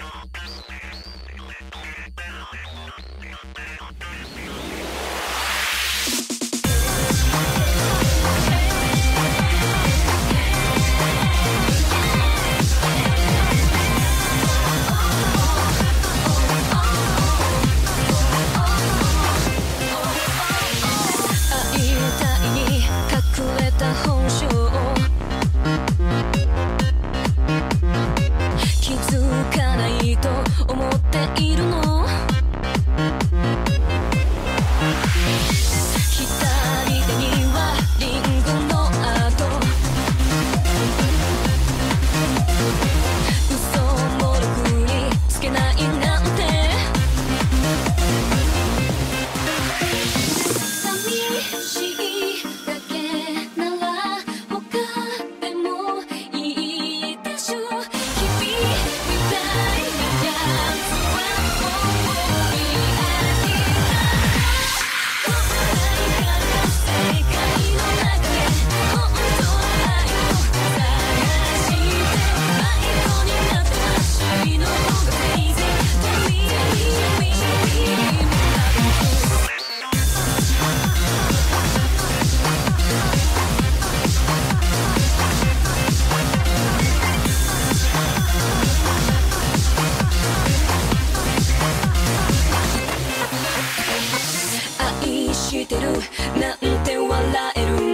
Okay. してる。なんて笑える。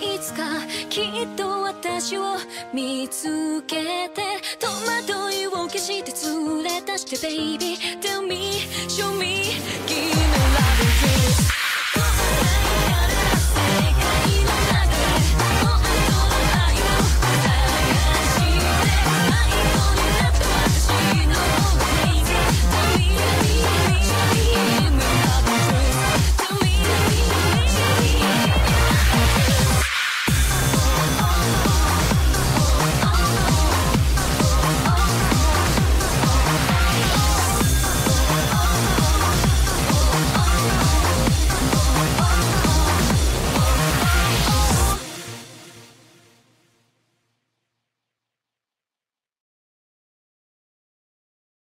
いつかきっと私を見つけて戸惑いを消して連れ出して Baby tell me show me give me love and kiss